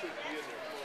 should be in there.